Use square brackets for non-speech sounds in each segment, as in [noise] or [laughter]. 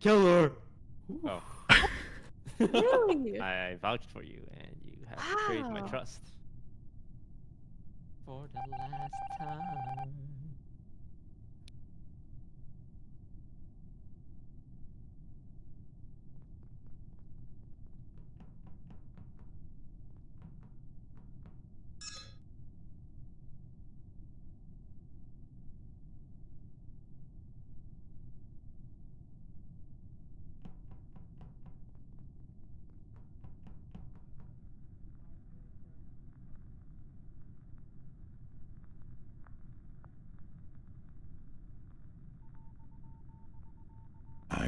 Kill her. Oh, [laughs] Really? I vouched for you, and you have betrayed my trust. For the last time.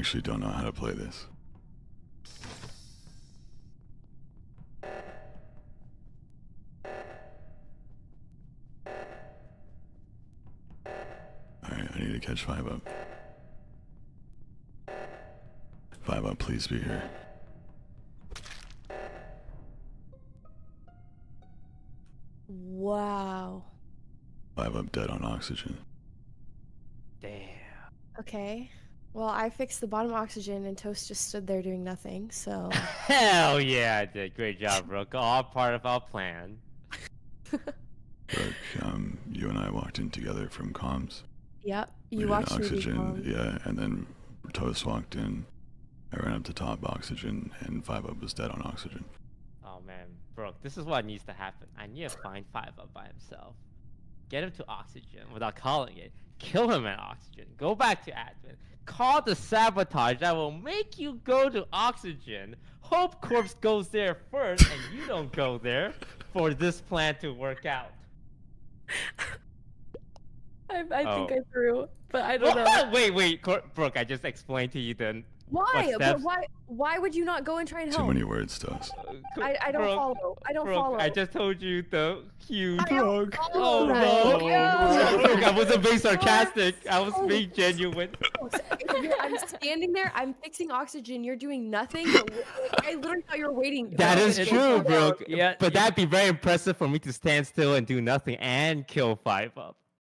Actually don't know how to play this. Alright, I need to catch five up. Five up, please be here. Wow. Five up dead on oxygen. Damn. Okay. Well, I fixed the bottom oxygen and Toast just stood there doing nothing, so. [laughs] Hell yeah, I did. Great job, Brooke. All part of our plan. [laughs] Brooke, um, you and I walked in together from comms. yep. You did watched me oxygen, yeah, and then Toast walked in. I ran up to top oxygen, and five up was dead on oxygen. Oh man, Brooke, this is what needs to happen. I need to find Five Up by himself. Get him to oxygen without calling it. Kill him at oxygen. Go back to admin. Call the sabotage that will make you go to oxygen. Hope Corpse goes there first and you don't go there for this plan to work out. [laughs] I, I Oh. think I threw, but I don't know. [laughs] wait, wait, Cor- Brooke, I just explained to you the Why? But why? Why would you not go and try and help? Too help? many words, Toast. uh, I, I don't Brooke, follow. I don't Brooke, follow. I just told you the cue. I Oh follow. no! No. I wasn't being sarcastic. I was Oh. being genuine. [laughs] I'm standing there. I'm fixing oxygen. You're doing nothing. I literally thought you were waiting. That for is me to true, go down. Brooke. Yeah, but yeah. that'd be very impressive for me to stand still and do nothing and kill five up.